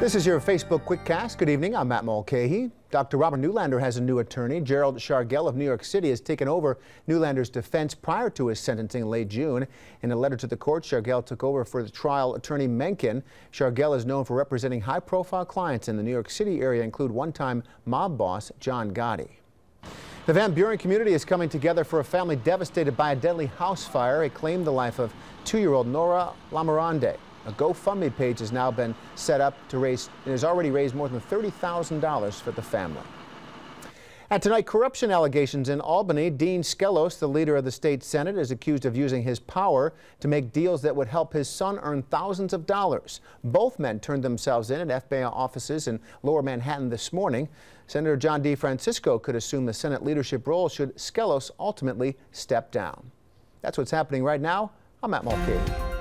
This is your Facebook Quickcast. Good evening. I'm Matt Mulcahy. Dr. Robert Neulander has a new attorney. Gerald Shargel of New York City has taken over Neulander's defense prior to his sentencing late June. In a letter to the court, Shargel took over for the trial attorney Menkin. Shargel is known for representing high-profile clients in the New York City area, include one-time mob boss John Gotti. The Van Buren community is coming together for a family devastated by a deadly house fire. It claimed the life of two-year-old Nora Lamarande. A GoFundMe page has now been set up to raise, and has already raised more than $30,000 for the family. And tonight, corruption allegations in Albany. Dean Skelos, the leader of the state senate, is accused of using his power to make deals that would help his son earn thousands of dollars. Both men turned themselves in at FBI offices in lower Manhattan this morning. Senator John DeFrancisco could assume the Senate leadership role should Skelos ultimately step down. That's what's happening right now. I'm Matt Mulcahy.